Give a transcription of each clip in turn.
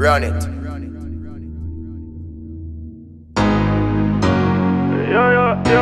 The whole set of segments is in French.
Run it. Yo yo yo.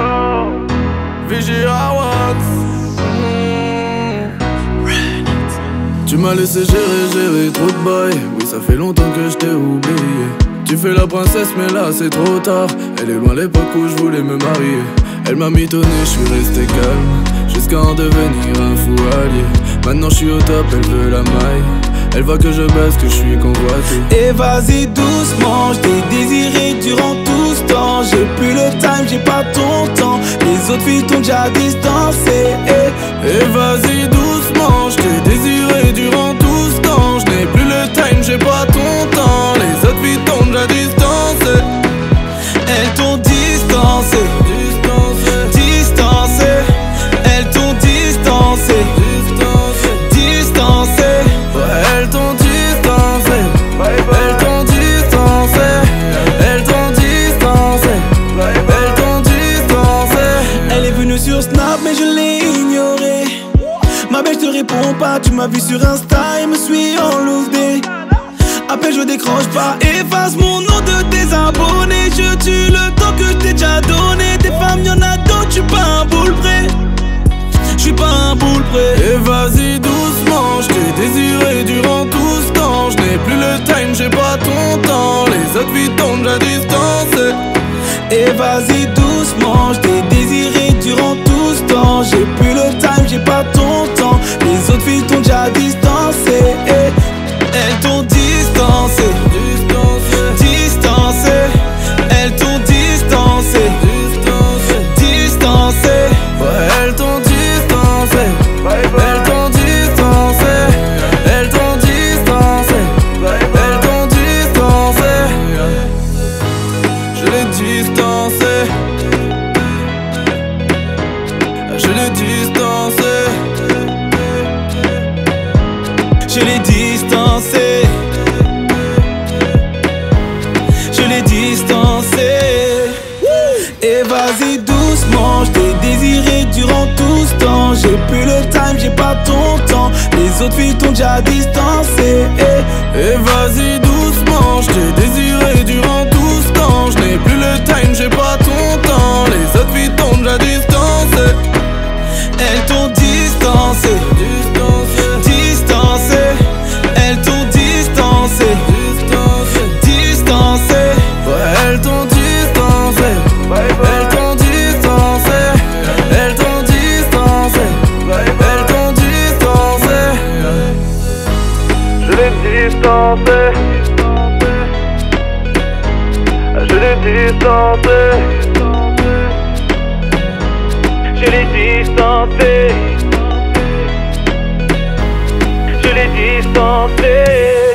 Tu m'as laissé gérer, gérer trop de bail. Oui, ça fait longtemps que je t'ai oublié. Tu fais la princesse, mais là c'est trop tard. Elle est loin l'époque où je voulais me marier. Elle m'a mitonné, je suis resté calme. Jusqu'à en devenir un fou allié. Maintenant je suis au top, elle veut la maille. Elle voit que je baisse, que je suis convoité. Et vas-y doucement, je t'ai désiré durant tout ce temps. J'ai plus le time, j'ai pas ton temps. Les autres filles t'ont déjà distancé. Et vas-y doucement, je t'ai désiré je l'ai ignorée. Ma belle, je te réponds pas. Tu m'as vu sur Insta et me suis enlevé. Appelle, je décroche pas. Efface mon nom de tes abonnés. Je tue le temps que je t'ai déjà donné. Des femmes, y'en a d'autres. Je suis pas un boule prêt. Je suis pas un boule prêt. Et vas-y doucement, je t'ai désiré durant tout ce temps. Je n'ai plus le time, j'ai pas ton temps. Les autres filles t'ont déjà distancé. Et vas-y doucement, je t'ai désiré durant tout J'ai plus le time, j'ai pas ton temps. Les autres filles t'ont déjà distancé. Elles t'ont distancé, Distancé. Elles t'ont distancé, distancé. elles t'ont distancé. Elles t'ont distancé. Elles t'ont distancé. Elles t'ont distancé. Je distancé. Je l'ai distancé. Je l'ai distancé. Je l'ai distancé. Et vas-y doucement, je t'ai désiré durant tout ce temps. J'ai plus le time, j'ai pas ton temps. Les autres filles t'ont déjà distancé. Et vas-y doucement, distancé. Je l'ai distancé. Je l'ai distancé. Je l'ai distancé.